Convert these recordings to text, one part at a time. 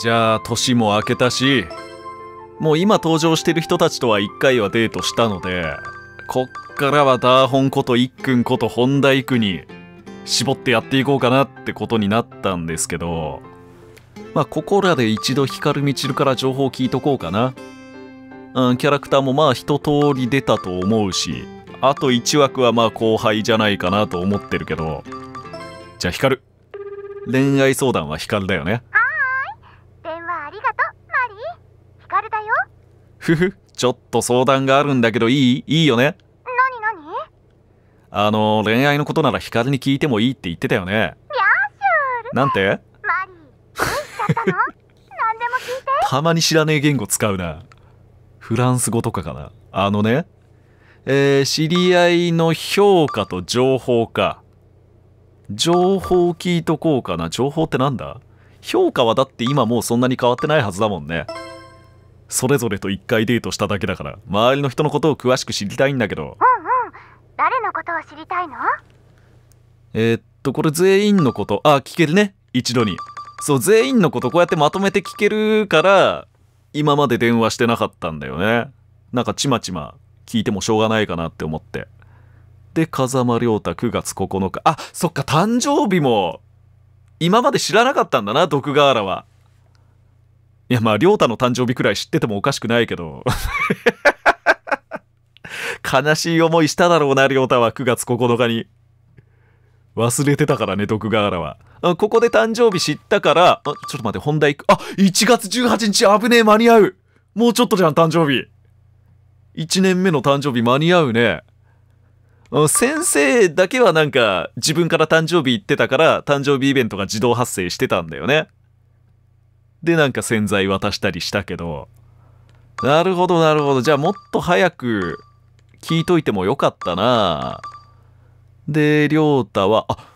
じゃあ年も明けたしもう今登場してる人たちとは1回はデートしたのでこっからはダーホンこといっくんこと本田育に絞ってやっていこうかなってことになったんですけどまあここらで一度光みちるから情報聞いとこうかな。うんキャラクターもまあ一通り出たと思うしあと1枠はまあ後輩じゃないかなと思ってるけど。じゃあ光恋愛相談は光だよね電話ありがとうマリーヒカルだよふふちょっと相談があるんだけどいい？いいよね？なになにあの恋愛のことなら光に聞いてもいいって言ってたよね。ミャーなんて？マリーどうしちゃったの？何でも聞いて。たまに知らねえ言語使うな。フランス語とかかな。あのねえー知り合いの評価と情報か。情報聞いとこうかな。情報ってなんだ？評価はだって今もうそんなに変わってないはずだもんねそれぞれと一回デートしただけだから周りの人のことを詳しく知りたいんだけど。うんうん誰のことを知りたいの？えーっとこれ全員のこと。あ聞けるね。一度に。そう全員のことこうやってまとめて聞けるから今まで電話してなかったんだよね。なんかちまちま聞いてもしょうがないかなって思って。で風間亮太9月9日。あそっか誕生日も今まで知らなかったんだな毒ガーラはいやまあ亮太の誕生日くらい知っててもおかしくないけど 悲しい思いしただろうな亮太は9月9日に忘れてたからね、毒ガーラは。あここで誕生日知ったから、あ、ちょっと待って、本題行く。あ、1月18日危ねえ、間に合う。もうちょっとじゃん、誕生日。1年目の誕生日間に合うね。あ先生だけはなんか自分から誕生日言ってたから誕生日イベントが自動発生してたんだよね。でなんか洗剤渡したりしたけどなるほどなるほどじゃあもっと早く聞いといてもよかったなで、りょうたは、あ、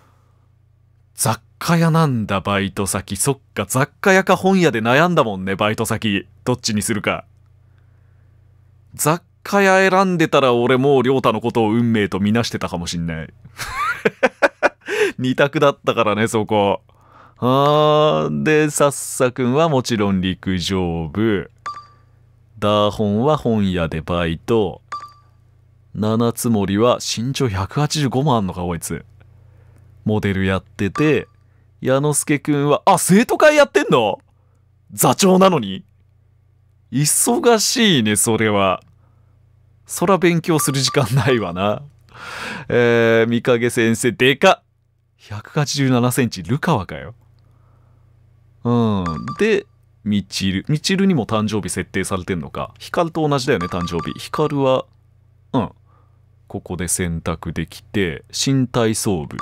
雑貨屋なんだ、バイト先。そっか、雑貨屋か本屋で悩んだもんね、バイト先。どっちにするか。雑貨屋選んでたら俺もうりょうたのことを運命とみなしてたかもしんない。二択だったからね、そこ。あーで、さっさくんはもちろん陸上部。ダーホンは本屋でバイト。七つ森は身長185もあんのかこいつ。モデルやってて矢之助くんはあ生徒会やってんの？座長なのに。忙しいねそれは。そら勉強する時間ないわな。えー、三影先生でかっ。187センチルカワかよ。うん。でみちるみちるにも誕生日設定されてんのか。光と同じだよね誕生日。光はうん。ここで選択できて新体操部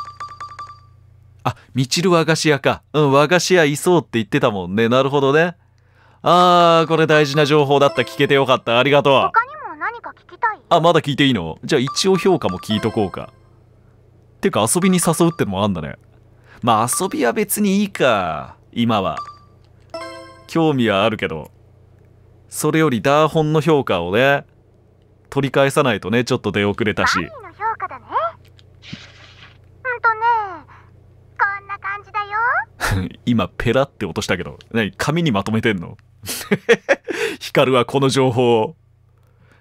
あみちる和菓子屋か。うん和菓子屋いそうって言ってたもんね。なるほどね。あーこれ大事な情報だった。聞けてよかった。ありがとう。他にも何か聞きたい？あまだ聞いていいの？じゃあ一応評価も聞いとこうか。てか遊びに誘うってのもあんだね。まあ遊びは別にいいか今は。興味はあるけどそれよりダーホンの評価をね取り返さないとねちょっと出遅れたし。マリーの評価だね。うんとね。こんな感じだよ。今ペラって落としたけど何紙にまとめてんの。ヒカルはこの情報を。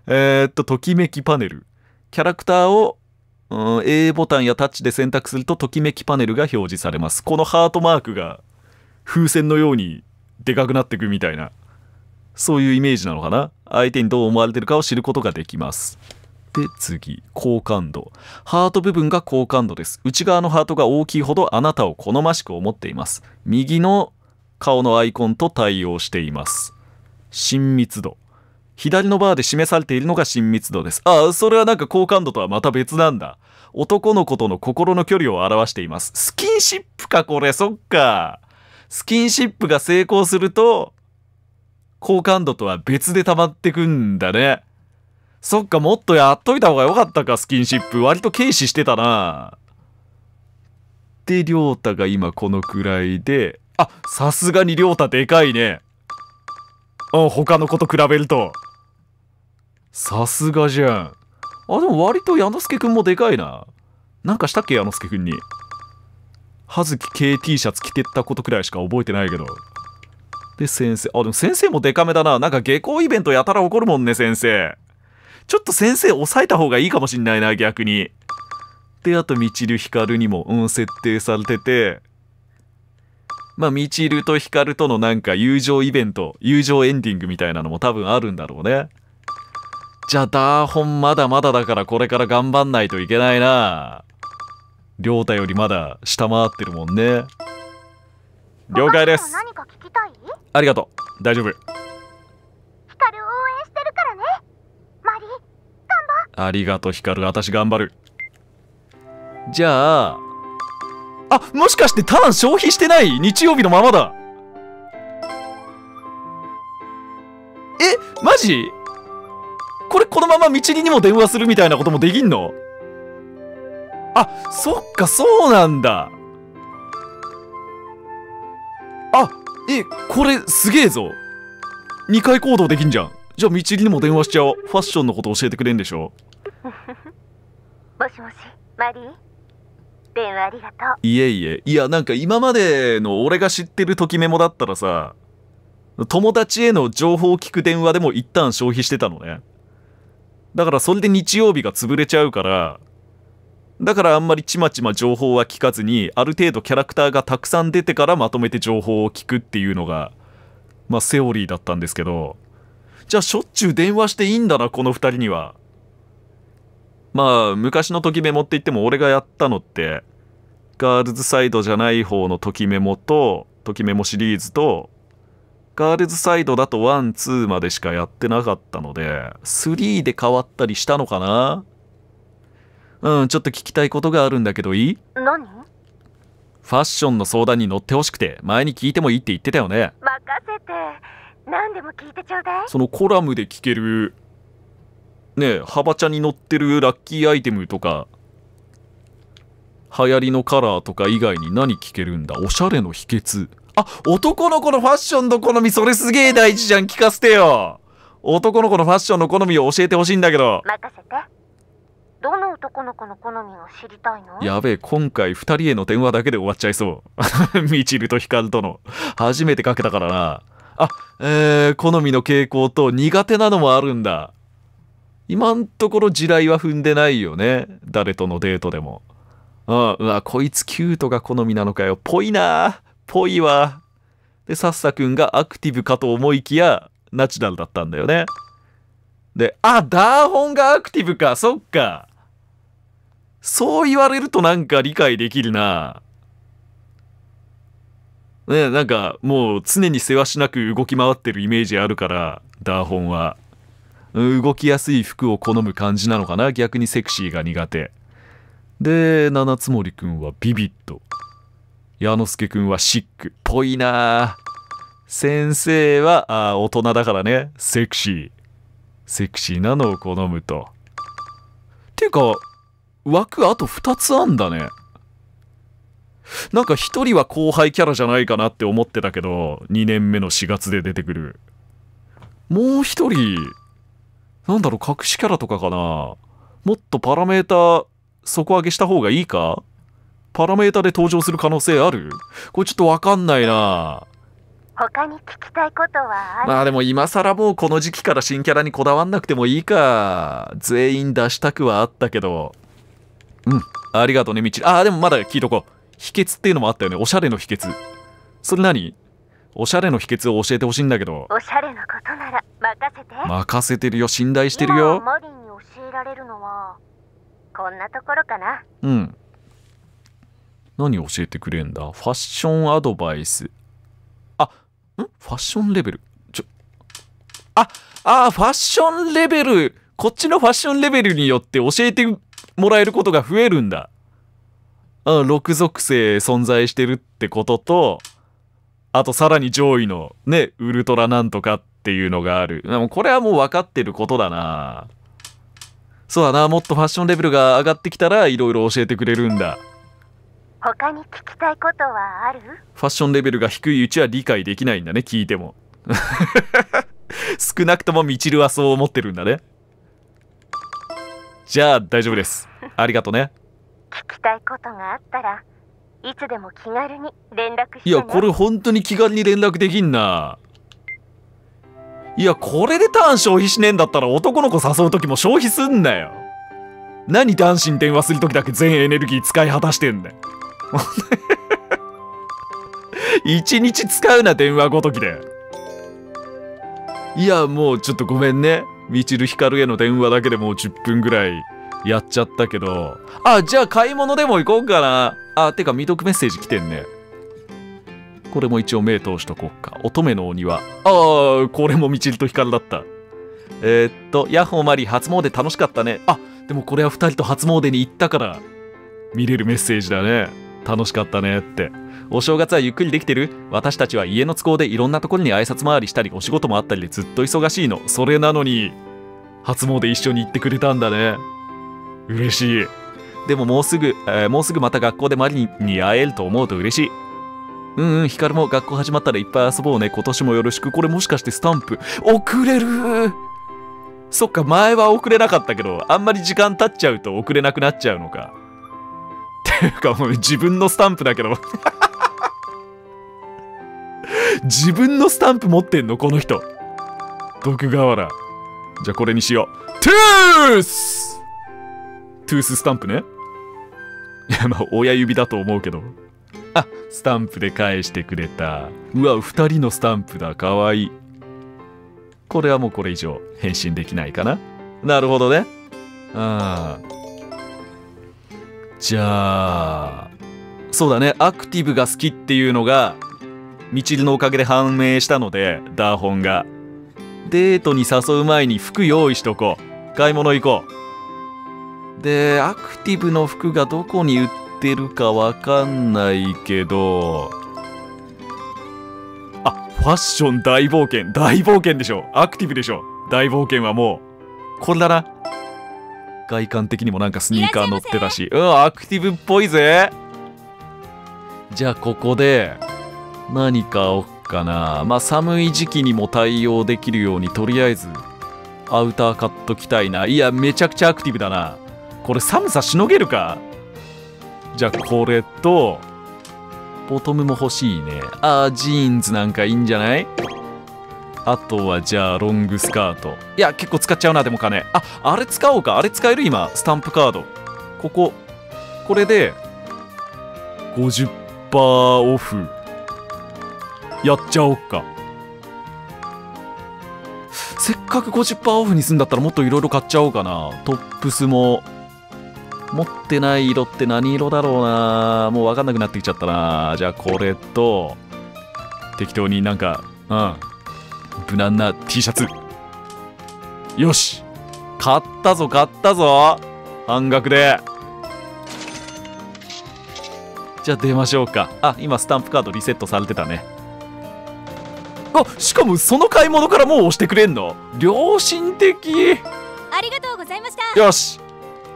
えー、っとときめきパネル。キャラクターを、うん、A ボタンやタッチで選択するとときめきパネルが表示されます。このハートマークが風船のようにでかくなっていくみたいな。そういうイメージなのかな？相手にどう思われてるかを知ることができます。で次。好感度。ハート部分が好感度です。内側のハートが大きいほどあなたを好ましく思っています。右の顔のアイコンと対応しています。親密度。左のバーで示されているのが親密度です。ああそれはなんか好感度とはまた別なんだ。男の子との心の距離を表しています。スキンシップかこれ。そっか。スキンシップが成功すると好感度とは別で溜まってくんだね。そっかもっとやっといた方がよかったかスキンシップ。割と軽視してたな。で亮太が今このくらいであさすがに亮太でかいね。あ他の子と比べると。さすがじゃん。あでも割と矢之助くんもでかいな。なんかしたっけ矢之助くんに。葉月 KT シャツ着てったことくらいしか覚えてないけど。で先生。あでも先生もデカめだな。なんか下校イベントやたら起こるもんね先生。ちょっと先生抑えた方がいいかもしんないな逆に。であとみちるひかるにも、うん、設定されてて。まあみちるとひかるとのなんか友情イベント友情エンディングみたいなのも多分あるんだろうね。じゃあダーホンまだまだだからこれから頑張んないといけないな。亮太よりまだ下回ってるもんね。了解です。何か聞きたい？ありがとう。大丈夫。ヒカル応援してるからね。マリありがとうヒカル私頑張る。じゃああもしかしてターン消費してない？日曜日のままだ。えマジ？これこのまま道にも電話するみたいなこともできんの？あそっかそうなんだ。あえこれすげえぞ。2回行動できんじゃん。じゃあ道にも電話しちゃおう。ファッションのこと教えてくれんでしょもしもしマリー？電話ありがとう。いえいえ。いやなんか今までの俺が知ってるときメモだったらさ友達への情報を聞く電話でも一旦消費してたのね。だからそれで日曜日が潰れちゃうからだからあんまりちまちま情報は聞かずにある程度キャラクターがたくさん出てからまとめて情報を聞くっていうのがまあセオリーだったんですけど。じゃあしょっちゅう電話していいんだなこの2人には。まあ昔のときメモって言っても俺がやったのってガールズサイドじゃない方のときメモとときメモシリーズとガールズサイドだと12までしかやってなかったので3で変わったりしたのかな？うんちょっと聞きたいことがあるんだけどいい？何？ファッションの相談に乗ってほしくて前に聞いてもいいって言ってたよね。任せて。何でも聞いてちょうだい。そのコラムで聞けるねえ幅茶に載ってるラッキーアイテムとか流行りのカラーとか以外に何聞けるんだ？おしゃれの秘訣。あ男の子のファッションの好みそれすげえ大事じゃん。聞かせてよ。男の子のファッションの好みを教えてほしいんだけど。任せてどの男の子の好みを知りたいの？やべえ今回2人への電話だけで終わっちゃいそう。みちるとヒカルとの。初めてかけたからな。あえー、好みの傾向と苦手なのもあるんだ。今んところ地雷は踏んでないよね。誰とのデートでも。あうわこいつキュートが好みなのかよ。ぽいな。ぽいわ。でサッサくんがアクティブかと思いきやナチュラルだったんだよね。であダーホンがアクティブか。そっか。そう言われるとなんか理解できるな。ねなんかもう常にせわしなく動き回ってるイメージあるからダーホンは。動きやすい服を好む感じなのかな。逆にセクシーが苦手。で七つ森くんはビビッド。矢之助くんはシック。ぽいな。先生はあ大人だからね。セクシー。セクシーなのを好むと。ていうか枠あと2つあんだね。なんか1人は後輩キャラじゃないかなって思ってたけど2年目の4月で出てくる。もう1人なんだろう隠しキャラとかかな。もっとパラメータ底上げした方がいいか？パラメータで登場する可能性ある？これちょっとわかんないな。他に聞きたいことはある？まあでも今更もうこの時期から新キャラにこだわんなくてもいいか。全員出したくはあったけどうん。ありがとうねみちああでもまだ聞いとこう。秘訣っていうのもあったよね。おしゃれの秘訣。それ何？おしゃれの秘訣を教えてほしいんだけど。おしゃれなことなら任せて。任せてるよ。信頼してる今よマリンに教えられるのはこんなところかな。うん。何教えてくれんだ？ファッションアドバイス。あん？ファッションレベル。ちょ。ああファッションレベル。こっちのファッションレベルによって教えてもらえることが増えるんだ。あ6属性存在してるってこととあとさらに上位のねウルトラなんとかっていうのがある。でもこれはもう分かってることだな。そうだな。もっとファッションレベルが上がってきたらいろいろ教えてくれるんだ。他に聞きたいことはある？ファッションレベルが低いうちは理解できないんだね聞いても。少なくともみちるはそう思ってるんだねじゃあ大丈夫です。ありがとね。聞きたいことがあったらいつでも気軽に連絡してね。いやこれ本当に気軽に連絡できんな。いやこれでターン消費しねえんだったら男の子誘う時も消費すんなよ。何男子に電話する時だけ全エネルギー使い果たしてんだよ 一日使うな電話ごときで。いやもうちょっとごめんねみちるひかるへの電話だけでもう10分ぐらいやっちゃったけど。あじゃあ買い物でも行こうかな。あてか未読メッセージ来てんね。これも一応目通しとこうか。乙女のお庭ああこれもみちるとひかるだった。えー、っとヤッホーマリー初詣楽しかったね。あでもこれは2人と初詣に行ったから見れるメッセージだね。楽しかったねって。お正月はゆっくりできてる？私たちは家の都合でいろんなところに挨拶回りしたりお仕事もあったりでずっと忙しいの。それなのに。初詣一緒に行ってくれたんだね。嬉しい。でももうすぐ、えーもうすぐまた学校でマリに会えると思うと嬉しい。うんうんヒカルも学校始まったらいっぱい遊ぼうね。今年もよろしく。これもしかしてスタンプ？送れるそっか前は送れなかったけどあんまり時間経っちゃうと送れなくなっちゃうのか。ていうかもう自分のスタンプだけど。自分のスタンプ持ってんの？この人。徳川原じゃあこれにしよう。トゥース！トゥーススタンプね。いやまあ親指だと思うけど。あスタンプで返してくれた。うわ2人のスタンプだ。かわいい。これはもうこれ以上返信できないかな。なるほどね。ああ。じゃあそうだね。アクティブが好きっていうのがみちるのおかげで判明したのでダーホンが。デートに誘う前に服用意しとこう。買い物行こう。でアクティブの服がどこに売ってるかわかんないけど。あファッション大冒険。大冒険でしょ。アクティブでしょ。大冒険はもう。これだな。外観的にもなんかスニーカー乗ってたし。うんアクティブっぽいぜ。じゃあここで何買おっかな。まあ寒い時期にも対応できるようにとりあえずアウター買っときたいな。いやめちゃくちゃアクティブだな。これ寒さしのげるか？じゃあこれとボトムも欲しいね。あージーンズなんかいいんじゃない？あとはじゃあロングスカート。いや結構使っちゃうなでも金。ああれ使おうか。あれ使える？今スタンプカード。こここれで50%オフ。やっちゃおっか。せっかく50%オフにすんだったらもっといろいろ買っちゃおうかな。トップスも持ってない色って何色だろうな。もう分かんなくなってきちゃったな。じゃあこれと適当になんかうん。無難な T シャツ。よし。買ったぞ買ったぞ。半額で。じゃあ出ましょうか。あ今スタンプカードリセットされてたね。あしかもその買い物からもう押してくれんの？良心的。ありがとうございました。よし。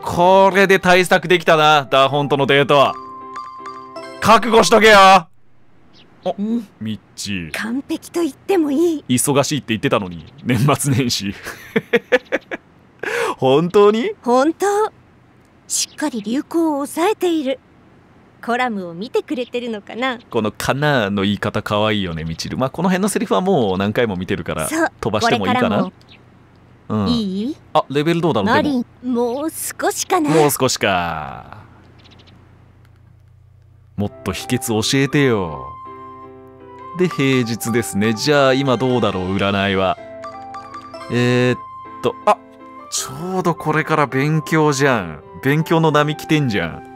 これで対策できたなダーホンとのデート覚悟しとけよ。おミッチー。完璧と言ってもいい。忙しいって言ってたのに年末年始。本当に？本当。しっかり流行を抑えているコラムを見てくれてるのかな？この「かな」の言い方可愛いよねみちる。まあこの辺のセリフはもう何回も見てるから飛ばしてもいいかな。うん、いい？あレベルどうだ？ろうマリンも。う少しかな。もう少しか。もっと秘訣教えてよ。で平日ですね。じゃあ今どうだろう？占いは。えー、っとあちょうどこれから勉強じゃん。勉強の波来てんじゃん。だ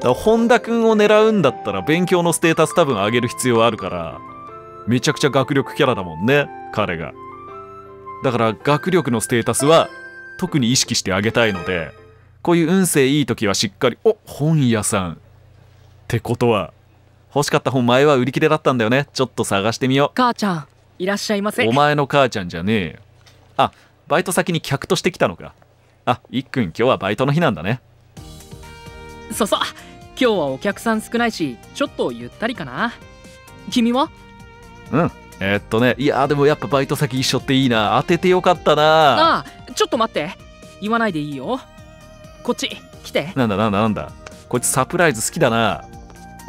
から本田君を狙うんだったら勉強のステータス多分上げる必要あるからめちゃくちゃ学力キャラだもんね彼が。だから学力のステータスは特に意識してあげたいのでこういう運勢いい時はしっかりお本屋さんってことは欲しかった本前は売り切れだったんだよねちょっと探してみよ母ちゃんいらっしゃいませ。うお前の母ちゃんじゃねえよ。あバイト先に客として来たのか。あいっくん今日はバイトの日なんだね。そそ今日はお客さん少ないしちょっとゆったりかな。君は？うん。えーっとねいやでもやっぱバイト先一緒っていいな。当ててよかったな。ああちょっと待って。言わないでいいよ。こっち来て。なんだなんだなんだ。こいつサプライズ好きだな。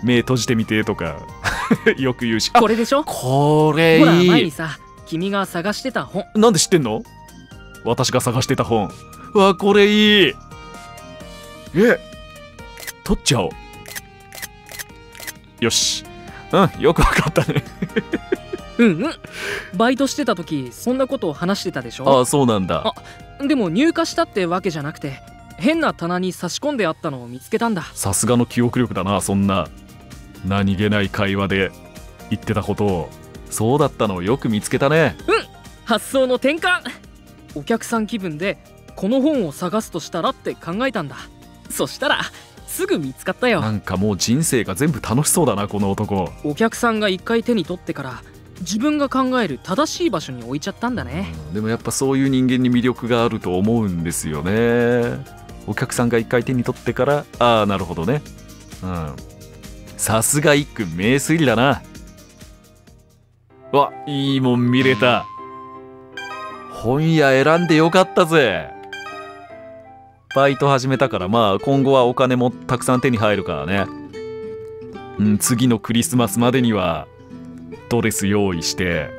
目閉じてみてとか。よく言うし。あこれでしょ？これほら前いいにさ君が探してた本。なんで知ってんの？私が探してた本。わこれいい。え取っちゃおう。よし。うんよくわかったね。うんうん。バイトしてた時そんなことを話してたでしょ？ああそうなんだ。でも入荷したってわけじゃなくて変な棚に差し込んであったのを見つけたんだ。さすがの記憶力だなそんな。何気ない会話で言ってたことを。そうだったのをよく見つけたね。発想の転換。お客さん気分でこの本を探すとしたらって考えたんだ。そしたらすぐ見つかったなよんかもう人生が全部楽しそうだなこの男。お客さんが一回手に取ってから自分が考える正しい場所に置いちゃったんだね。うんでもやっぱそういう人間に魅力があると思うんですよね。お客さんが一回手に取ってからああなるほどね。うん。さすが一君名推理だな。うわいいもん見れた。本屋選んでよかったぜバイト始めたからまあ今後はお金もたくさん手に入るからね。うん次のクリスマスまでにはドレス用意して。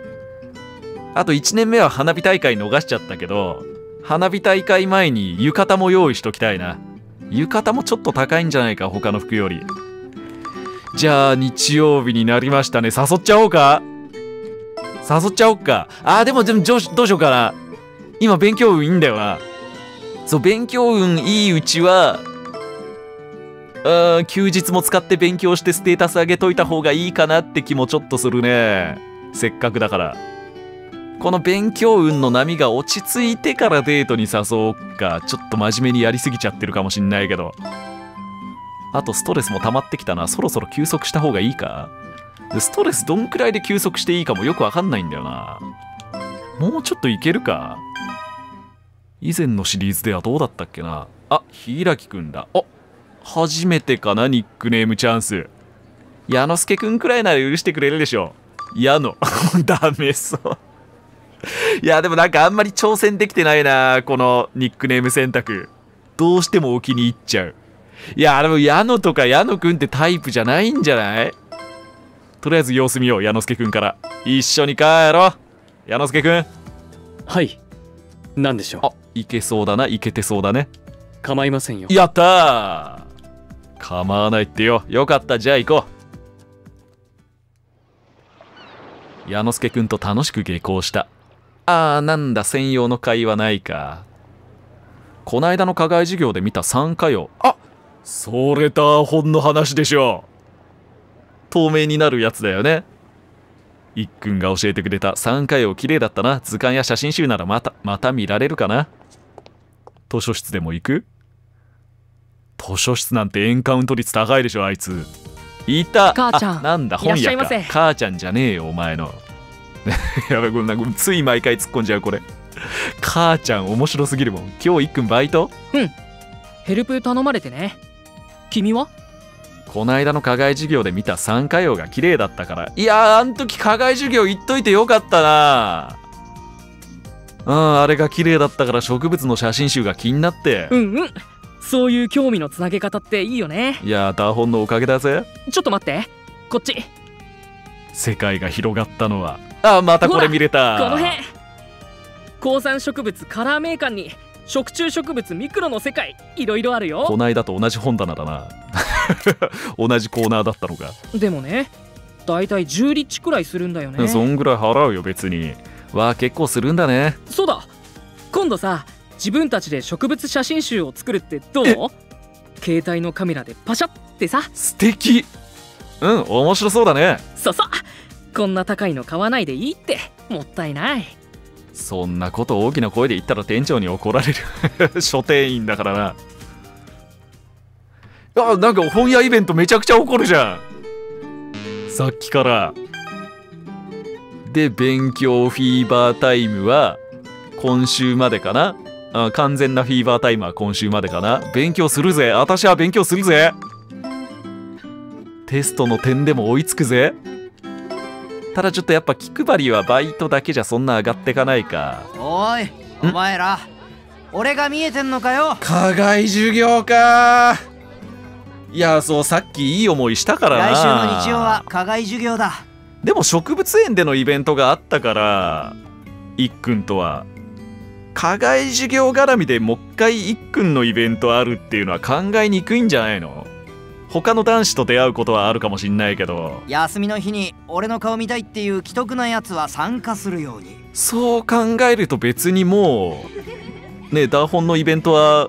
あと1年目は花火大会逃しちゃったけど花火大会前に浴衣も用意しときたいな。浴衣もちょっと高いんじゃないか他の服より。じゃあ日曜日になりましたね。誘っちゃおうか？誘っちゃおうか？あーでもでもどうしどうしようかな。今勉強運いいんだよな。そう勉強運いいうちはあー休日も使って勉強してステータス上げといた方がいいかなって気もちょっとするね。せっかくだから。この勉強運の波が落ち着いてからデートに誘おうかちょっと真面目にやりすぎちゃってるかもしんないけど。あとストレスも溜まってきたな。そろそろ休息した方がいいか。ストレスどんくらいで休息していいかもよくわかんないんだよな。もうちょっといけるか。以前のシリーズではどうだったっけな？あ柊くんだ。あ初めてかなニックネームチャンス。矢之助くんくらいなら許してくれるでしょ矢の ダメそう。いやでもなんかあんまり挑戦できてないなこのニックネーム選択。どうしてもお気に入っちゃう。いやでも矢野とか矢野くんってタイプじゃないんじゃない？とりあえず様子見よう矢之助くんから。一緒に帰ろう。矢之助くんはい。何でしょう？あいけそうだな。いけてそうだね。構いませんよ。やったー。構わないってよ。よかった。じゃあ行こう。矢之助くんと楽しく下校した。あーなんだ。専用の会話ないか。こないだの課外授業で見た参加用あそれだ本の話でしょ透明になるやつだよねいっくんが教えてくれた参加用綺麗だったな。図鑑や写真集ならまたまた見られるかな。図書室でも行く？図書室なんてエンカウント率高いでしょあいつ。いた。母ちゃんあなんだ本屋か。母ちゃんじゃねえよお前の。やべこんなつい毎回突っ込んじゃうこれ。母ちゃん面白すぎるもん。今日いっくんバイト？ヘルプ頼まれてね。君は？こないだの課外授業で見た参加用が綺麗だったから。いやーあん時課外授業行っといてよかったな。うんあれが綺麗だったから植物の写真集が気になって。うんうん。そういう興味のつなげ方っていいよね。いやーダーホンのおかげだぜ。ちょっと待って。こっち。世界が広がったのは。あまたこれ見れた。この辺。高山植物カラーメーカーに食虫植物ミクロの世界いろいろあるよ。こないだと同じ本棚だな 同じコーナーだったのか、でもねだいたい10リッチくらいするんだよね。そんぐらい払うよ別に。わあ結構するんだね。そうだ。今度さ自分たちで植物写真集を作るってどう？携帯のカメラでパシャってさ。素敵。うん面白そうだね。そうそう。こんな高いの買わないでいいって。もったいない。そんなこと大きな声で言ったら店長に怒られる。書店員だからなあなんか本屋イベントめちゃくちゃ怒るじゃん。さっきから。で勉強フィーバータイムは今週までかな？あ完全なフィーバータイムは今週までかな？勉強するぜ。私は勉強するぜ。テストの点でも追いつくぜ。ただちょっとやっぱ気配りはバイトだけじゃそんな上がってかないか。おいお前ら。俺が見えてんのかよ？課外授業かいやそうさっきいい思いしたからな。来週の日曜は課外授業だ。でも植物園でのイベントがあったからいっくんとは。課外授業絡みでもう一回いっくんのイベントあるっていうのは考えにくいんじゃないの？他の男子と出会うことはあるかもしんないけど。休みの日に俺の顔見たいっていう既得なやつは参加するように。そう考えると別にもうねダーホンのイベントは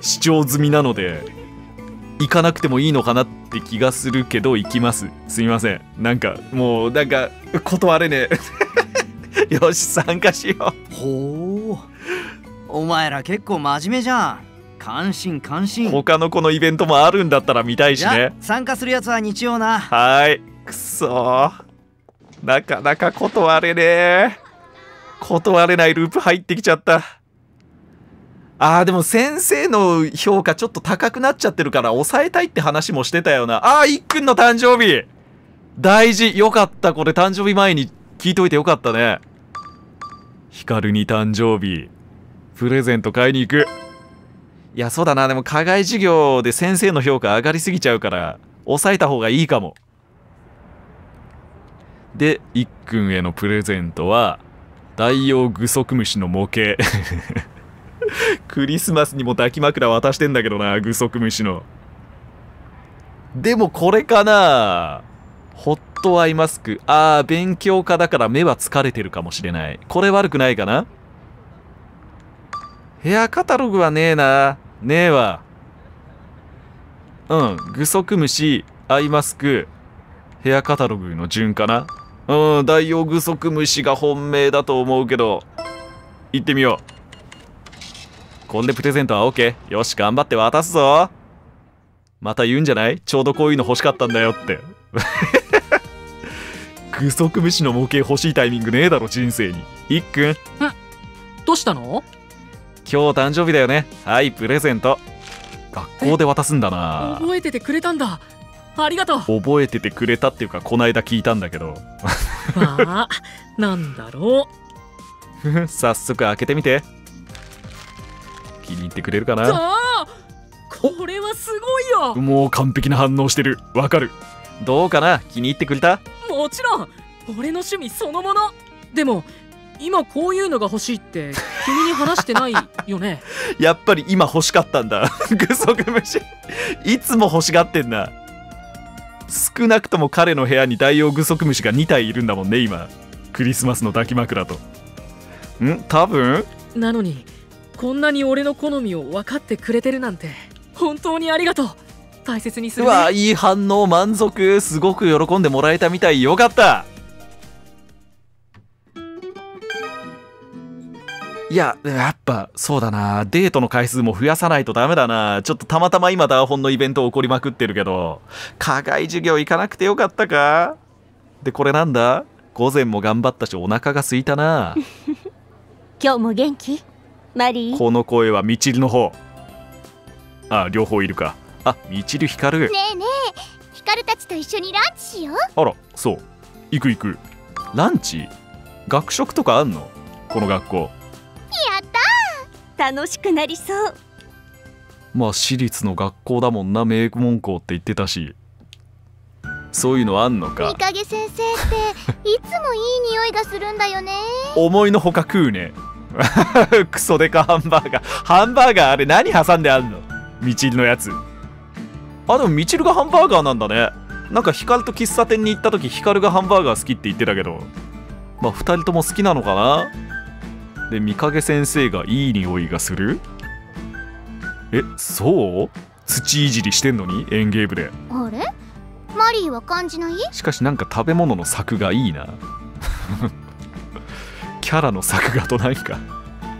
視聴済みなので行かなくてもいいのかなって気がするけど行きます。すみません。なんかもうなんか断れねえ。よし参加しよほう。お前ら結構真面目じゃん。関心関う心。他のこのイベントもあるんだったら見たいしね。参加するやつは日曜な。はーい。くそー。なかなか断れねえ。断れないループ入ってきちゃったあーでも先生の評価ちょっと高くなっちゃってるから抑えたいって話もしてたよな。あーいっくんの誕生日。大事よかった。これ誕生日前に聞いといてよかったね。ヒカルに誕生日。プレゼント買いに行く。いやそうだな。でも課外授業で先生の評価上がりすぎちゃうから抑えた方がいいかも。でいっくんへのプレゼントは大王グソクムシの模型。クリスマスにも抱き枕渡してんだけどなグソクムシの。でもこれかなホットアイマスク。あー勉強家だから目は疲れてるかもしれない。これ悪くないかな？ヘアカタログはねえなねえわ。うんグソクムシアイマスクヘアカタログの順かな？うんダイオウグソクムシが本命だと思うけど行ってみよう。こんでプレゼントは OK よし頑張って渡すぞ。また言うんじゃない？ちょうどこういうの欲しかったんだよって。グソクムシの模型欲しいタイミングねえだろ人生に。いっくん。どうしたの？今日誕生日だよね。はいプレゼント。学校で渡すんだな。覚えててくれたんだ。ありがとう。覚えててくれたっていうかこないだ聞いたんだけど。まあなんだろふふ 早速開けてみて気に入ってくれるかな？あこれはすごいよ。もう完璧な反応してる。わかる。どうかな？気に入ってくれた？もちろん。俺の趣味そのもの。でも今こういうのが欲しいって君に話してないよね？やっぱり今欲しかったんだ。グソクムシ。いつも欲しがってんな。少なくとも彼の部屋にダイオウグソクムシが2体いるんだもんね今。クリスマスの抱き枕と。ん？多分？なのにこんなに俺の好みを分かってくれてるなんて本当にありがとう。大切にするね。うわいい反応満足。すごく喜んでもらえたみたい。よかった。いややっぱそうだな。デートの回数も増やさないとダメだな。ちょっとたまたま今ダーホンのイベント起こりまくってるけど。課外授業行かなくてよかったか？でこれなんだ？午前も頑張ったしお腹が空いたな。今日も元気？マリー。この声はみちるの方。あ両方いるか。あみちるひかるねえねえヒカルたちと一緒にランチしよう。あらそう。行く行く。ランチ？学食とかあんの？この学校。やった楽しくなりそう。まあ私立の学校だもんな名門校って言ってたし。そういうのあんの三か影先生っていつもいい匂いがするんだよね。思いのほか食うね クソデカハンバーガー。ハンバーガーあれ何挟んであんの？みちるのやつ。あでもみちるがハンバーガーなんだね。なんかヒカルと喫茶店に行った時ヒカルがハンバーガー好きって言ってたけど。まあ2人とも好きなのかな？で三影先生がいい匂いがする？えそう？土いじりしてんのに？園芸部で。あれ？マリーは感じない？しかしなんか食べ物の作がいいなキャラの作画となんか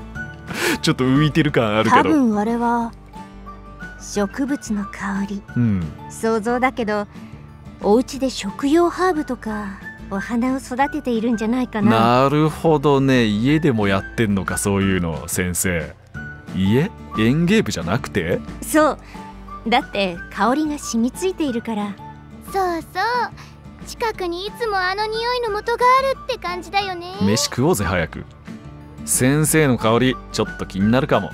ちょっと浮いてる感あるけど。多分あれは植物の香り。うん。想像だけどお家で食用ハーブとかお花を育てているんじゃないかな。なるほどね。家でもやってんのかそういうの先生。家？園芸部じゃなくて？そう。だって香りが染みついているから。そうそう近くにいつもあの匂いの元があるって感じだよね。飯食おうぜ早く。先生の香りちょっと気になるかも。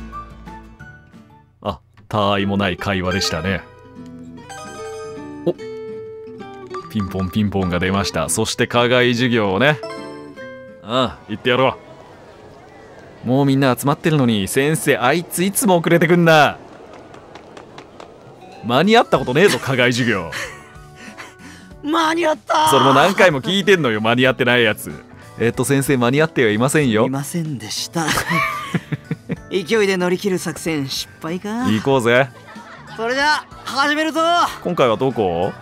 あ他愛もない会話でしたね。お。ピンポンピンポンが出ました。そして課外授業をね。ああ行ってやろう。もうみんな集まってるのに先生あいついつも遅れてくんな。間に合ったことねえぞ課外授業。間に合った。それも何回も聞いてんのよ間に合ってないやつ。えっと先生間に合ってはいませんよ。いませんでした。勢いで乗り切る作戦失敗か。行こうぜ。それじゃ始めるぞ。今回はどこ？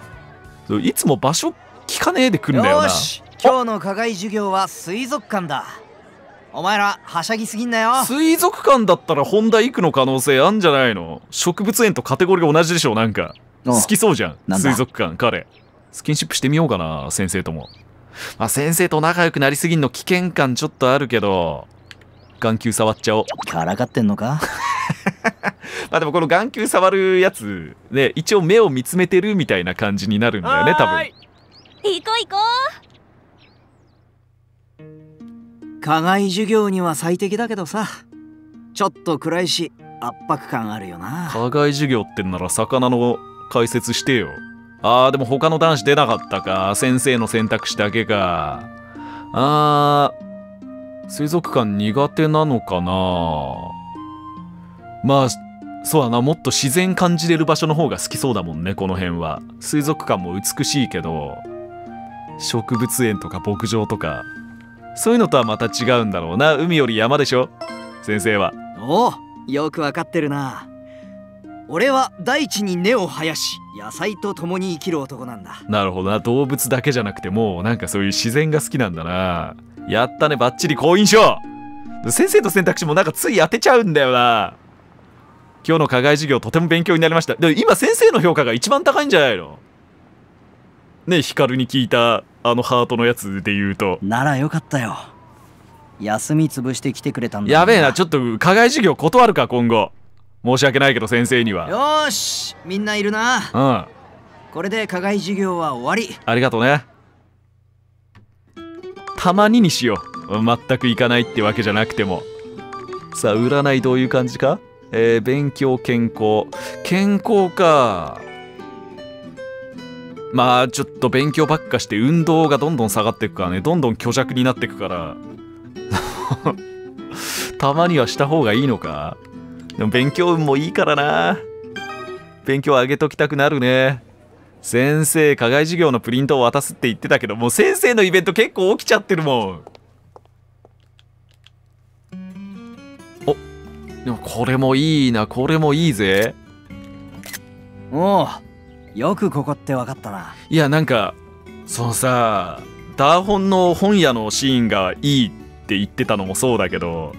いつも場所聞かねえで来るんだよな。よし。今日の課外授業は水族館だ。お前らはしゃぎすぎんなよ。水族館だったら本題行くの可能性あんじゃないの？植物園とカテゴリーが同じでしょなんか。お好きそうじゃん。水族館彼スキンシップしてみようかな先生とも。まあ先生と仲良くなりすぎんの危険感ちょっとあるけど眼球触っちゃおう。からかってんのか？まあでもこの眼球触るやつね一応目を見つめてるみたいな感じになるんだよね多分。行こう行こ課外授業には最適だけどさ。ちょっと暗いし圧迫感あるよな。課外授業ってんなら魚の解説してよあーでも他の男子出なかったか。先生の選択肢だけか。あー水族館苦手なのかな。まあそうだな。もっと自然感じれる場所の方が好きそうだもんねこの辺は。水族館も美しいけど。植物園とか牧場とか。そういうのとはまた違うんだろうな。海より山でしょ？先生は。おおよくわかってるな。俺は大地に根を生やし野菜と共に生きる男なんだ。なるほどな。動物だけじゃなくてもうなんかそういう自然が好きなんだな。やったね。バッチリ好印象。先生の選択肢もなんかつい当てちゃうんだよな。今日の課外授業とても勉強になりました。でも今先生の評価が一番高いんじゃないの？ねヒカルに聞いたあのハートのやつで言うと。ならよかったよ。休み潰して来てくれたんだ。やべえな。ちょょっと課外授業断るか今後申し訳ないけど先生には。よーしみんないるな。うん。これで課外授業は終わり。ありがとうね。たまににしよう。全く行かないってわけじゃなくても。さあ占いどういう感じか？えー勉強健康。健康か。まあちょっと勉強ばっかして運動がどんどん下がっていくからね。どんどん虚弱になっていくから。たまにはした方がいいのか？でも勉強運もいいからな。勉強上げときたくなるね。先生課外授業のプリントを渡すって言ってたけどもう先生のイベント結構起きちゃってるもん。おでもこれもいいなこれもいいぜ。おおよくここってわかったな。いやなんかそのさダーホンの本屋のシーンがいいって言ってたのもそうだけど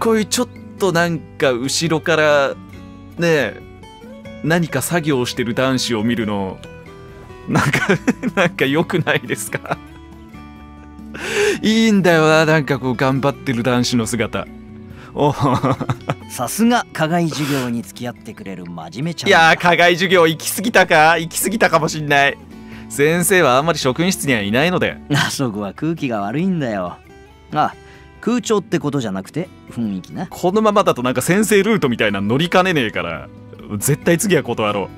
こういうちょっとなんか後ろからねえ何か作業してる男子を見るのなんか なんか良くないですか？いいんだよななんかこう頑張ってる男子の姿。おさすが課外授業に付き合ってくれる真面目ちゃん。いやー課外授業行き過ぎたか？行き過ぎたかもしんない。先生はあんまり職員室にはいないので。あそこは空気が悪いんだよ。あ空調ってことじゃなくて雰囲気な。このままだとなんか先生ルートみたいなの乗りかねねえから絶対次は断ろ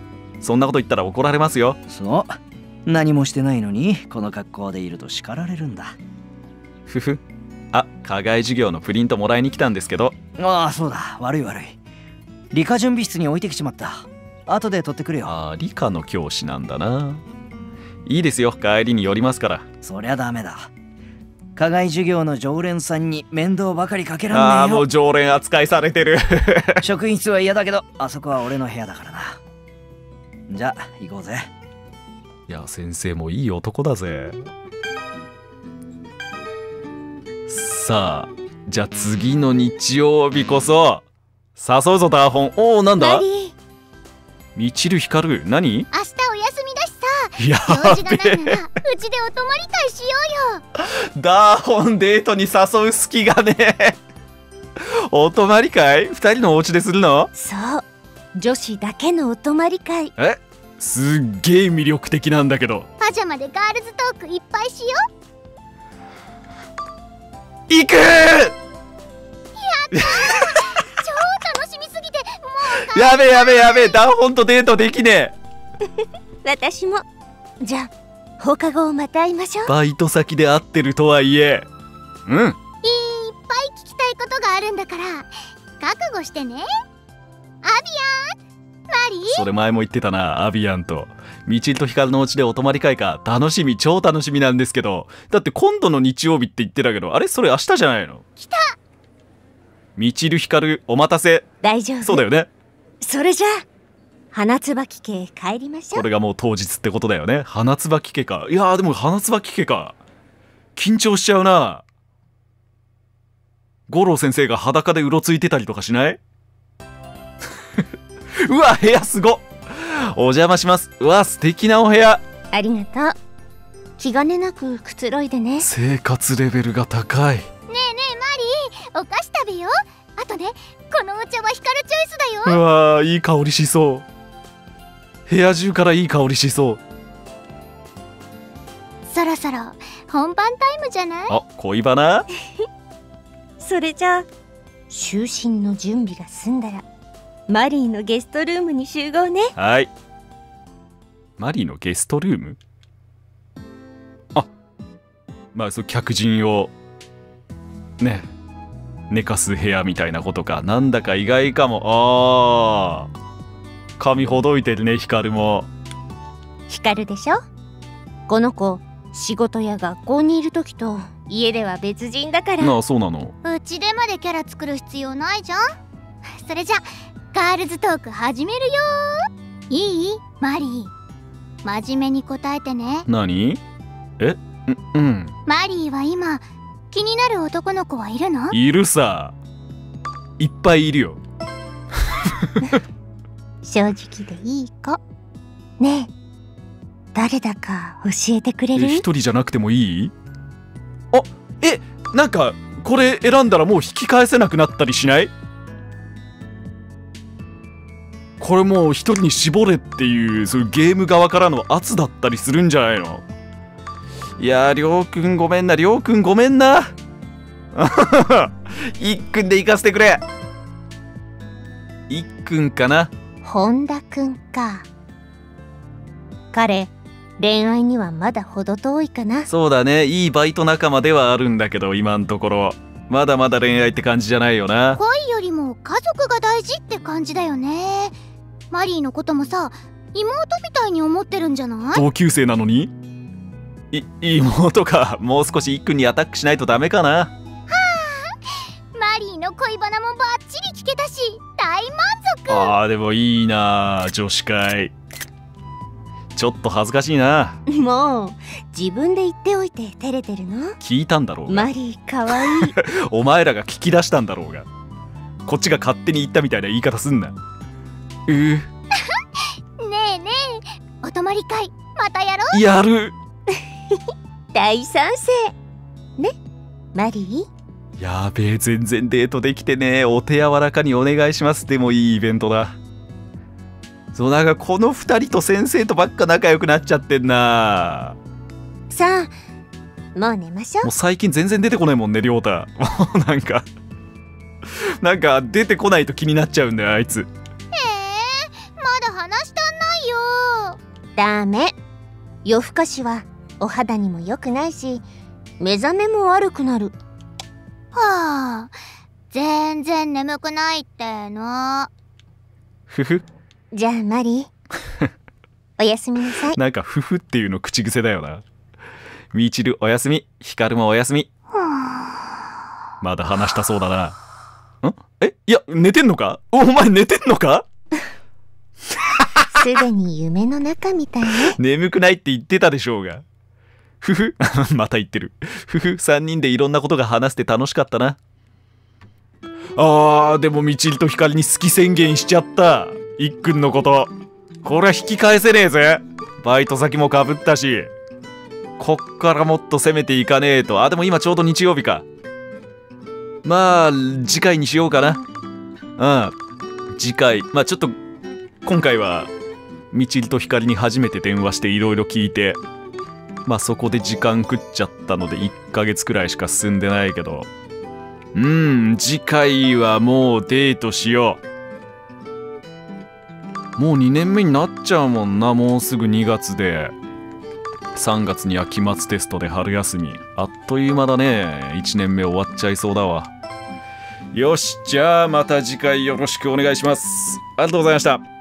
う。そんなこと言ったら怒られますよ。そう。何もしてないのにこの格好でいると叱られるんだ。ふふ。あ課外授業のプリントもらいに来たんですけど。ああそうだ。悪い悪い。理科準備室に置いてきちまった。後で取ってくるよ。あー理科の教師なんだな。いいですよ。帰りに寄りますから。そりゃダメだ課外授業の常連さんに面倒ばかりかけらんねえよ。ああーもう常連扱いされてる。職員室は嫌だけどあそこは俺の部屋だからな。じゃあ行こうぜ。いや先生もいい男だぜ。さあじゃあ次の日曜日こそ誘うぞダーホン。おおなんうだ？何？みちるひかる？何？明日やべえ。うちでお泊まり会しようよ。ダーホンデートに誘う隙がねえ。お泊まり会？二人のお家でするの？うそう。女子だけのお泊まり会。え？すっげえ魅力的なんだけど。パジャマでガールズトークいっぱいしよ行く！う超楽しみすぎてもうやべえやべえやべえ。ダーホンとデートできねえ。私もじゃあ放課後また会いましょう。バイト先で会ってるとはいえ。うん。いっぱい聞きたいことがあるんだから覚悟してね。アビアンマリー。それ前も言ってたなアビアンと。みちるとひかるのお家でお泊まり会か。楽しみ超楽しみなんですけど。だって今度の日曜日って言ってたけどあれそれ明日じゃないの？来た。みちるひかるお待たせ。大丈夫。そうだよね。それじゃあ花椿家帰りましょう。これがもう当日ってことだよね。花椿家か。いやーでも花椿家か。緊張しちゃうな。五郎先生が裸でうろついてたりとかしない？うわ部屋すごっ。お邪魔します。うわ素敵なお部屋。ありがとう。気兼ねなくくつろいでね。生活レベルが高い。ねえねえマリー。お菓子食べよう。あとねこのお茶は光るチョイスだよ。うわーいい香りしそう部屋中からいい香りしそう。そろそろ本番タイムじゃない？あ恋バナ？それじゃあ就寝の準備が済んだらマリーのゲストルームに集合ね。はい。マリーのゲストルーム？あまあそう客人をね寝かす部屋みたいなことか。なんだか意外かも。あー髪ほどいてるねヒカルも。光るでしょ？この子仕事や学校にいる時と家では別人だから。なあそうなの？うちでまでキャラ作る必要ないじゃん？それじゃガールズトーク始めるよいい？マリー。真面目に答えてね。何？え？ううん。マリーは今気になる男の子はいるの？いるさ。いっぱいいるよ 正直でいい子。ねえ。誰だか教えてくれる？一人じゃなくてもいい？あえなんかこれ選んだらもう引き返せなくなったりしない？これもう一人に絞れっていうそういうゲーム側からの圧だったりするんじゃないの？いやーりょうくんごめんなりょうくんごめんな。いっくん で行かせてくれ。いっくんかな？本田くんか。彼恋愛にはまだ程遠いかな。そうだね。いいバイト仲間ではあるんだけど今んところ。まだまだ恋愛って感じじゃないよな。恋よりも家族が大事って感じだよね。マリーのこともさ妹みたいに思ってるんじゃない？同級生なのに？い妹か。もう少しいっくんにアタックしないとダメかな。マリーの恋バナもバッチリ聞けたし大満足。あーでもいいな女子会。ちょっと恥ずかしいな。もう自分で言っておいて照れてるの？聞いたんだろうが。マリーかわいい。お前らが聞き出したんだろうが。こっちが勝手に言ったみたいな言い方すんな。うー ねえねえお泊まり会またやろやる。大賛成。ねマリー？やべえ全然デートできてねお手柔らかにお願いします。でもいいイベントだ。そうなんかこの2人と先生とばっか仲良くなっちゃってんな。さあもう寝ましょもう最近全然出てこないもんね亮太。も うなんかなんか出てこないと気になっちゃうんだよあいつ。えー、まだ話したんないよ。うダメ。夜更かしはお肌にも良くないし目覚めも悪くなるはあ全然眠くないっての。ふふ。じゃあマリー おやすみなさい。なんかふふっていうの口癖だよな。みちるおやすみひかるもおやすみ。まだ話したそうだな。ん？え？いや寝てんのか？おお前寝てんのか？すでに夢の中みたいね。眠くないって言ってたでしょうがふふ。また言ってる。ふふ。3人でいろんなことが話して楽しかったな。あーでもみちるとひかりに好き宣言しちゃった。いっくんのこと。これは引き返せねえぜ。バイト先もかぶったし。こっからもっと攻めていかねえと。あでも今ちょうど日曜日か。まあ次回にしようかな。うん。次回。まあちょっと今回はみちるとひかりに初めて電話していろいろ聞いて。まあそこで時間食っちゃったので1ヶ月くらいしか進んでないけど。うん次回はもうデートしよう。もう2年目になっちゃうもんなもうすぐ2月で。3月には期末テストで春休み。あっという間だね。1年目終わっちゃいそうだわ。よしじゃあまた次回よろしくお願いします。ありがとうございました。